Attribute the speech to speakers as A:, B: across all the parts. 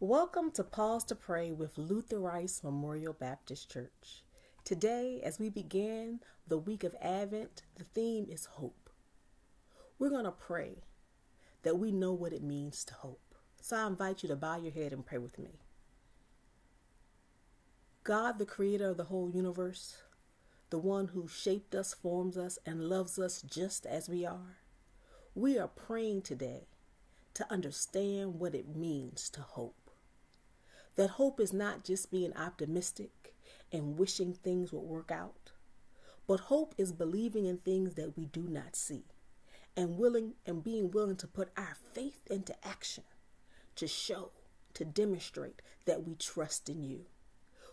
A: Welcome to Pause to Pray with Luther Rice Memorial Baptist Church. Today, as we begin the week of Advent, the theme is hope. We're going to pray that we know what it means to hope. So I invite you to bow your head and pray with me. God, the creator of the whole universe, the one who shaped us, forms us, and loves us just as we are, we are praying today to understand what it means to hope. That hope is not just being optimistic and wishing things would work out, but hope is believing in things that we do not see and willing and being willing to put our faith into action to show, to demonstrate that we trust in you.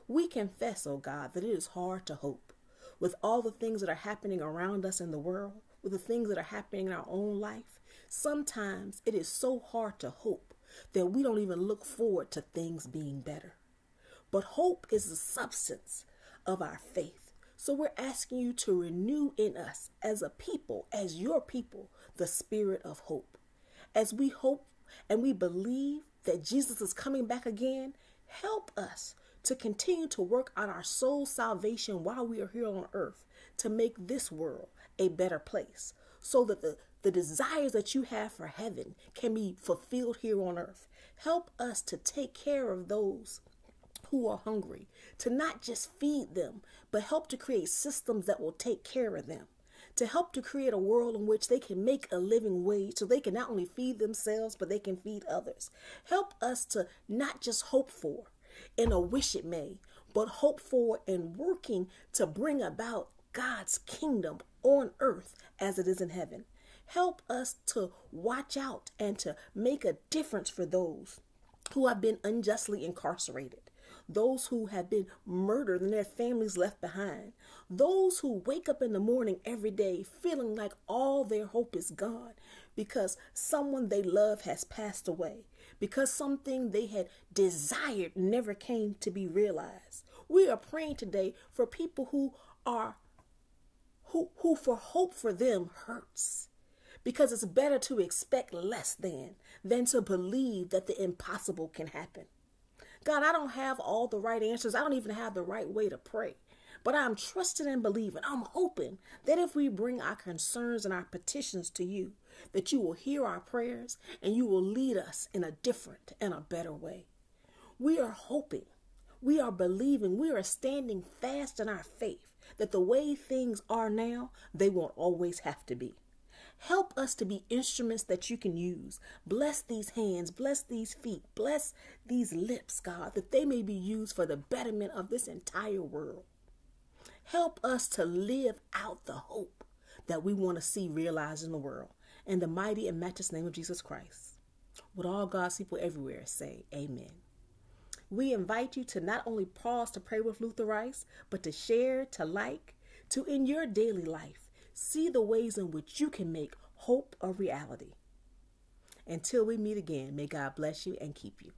A: We confess, oh God, that it is hard to hope with all the things that are happening around us in the world, with the things that are happening in our own life. Sometimes it is so hard to hope that we don't even look forward to things being better. But hope is the substance of our faith. So we're asking you to renew in us as a people, as your people, the spirit of hope. As we hope and we believe that Jesus is coming back again, help us to continue to work on our soul salvation while we are here on earth to make this world a better place so that the the desires that you have for heaven can be fulfilled here on earth. Help us to take care of those who are hungry, to not just feed them, but help to create systems that will take care of them, to help to create a world in which they can make a living wage so they can not only feed themselves, but they can feed others. Help us to not just hope for in a wish it may, but hope for and working to bring about God's kingdom on earth as it is in heaven. Help us to watch out and to make a difference for those who have been unjustly incarcerated, those who have been murdered and their families left behind, those who wake up in the morning every day feeling like all their hope is gone because someone they love has passed away, because something they had desired never came to be realized. We are praying today for people who are who who for hope for them hurts because it's better to expect less than than to believe that the impossible can happen. God, I don't have all the right answers. I don't even have the right way to pray. But I'm trusting and believing. I'm hoping that if we bring our concerns and our petitions to you, that you will hear our prayers and you will lead us in a different and a better way. We are hoping, we are believing, we are standing fast in our faith that the way things are now, they won't always have to be. Help us to be instruments that you can use. Bless these hands, bless these feet, bless these lips, God, that they may be used for the betterment of this entire world. Help us to live out the hope that we want to see realized in the world. In the mighty and matchless name of Jesus Christ. Would all God's people everywhere say amen. We invite you to not only pause to pray with Luther Rice, but to share, to like, to in your daily life See the ways in which you can make hope a reality. Until we meet again, may God bless you and keep you.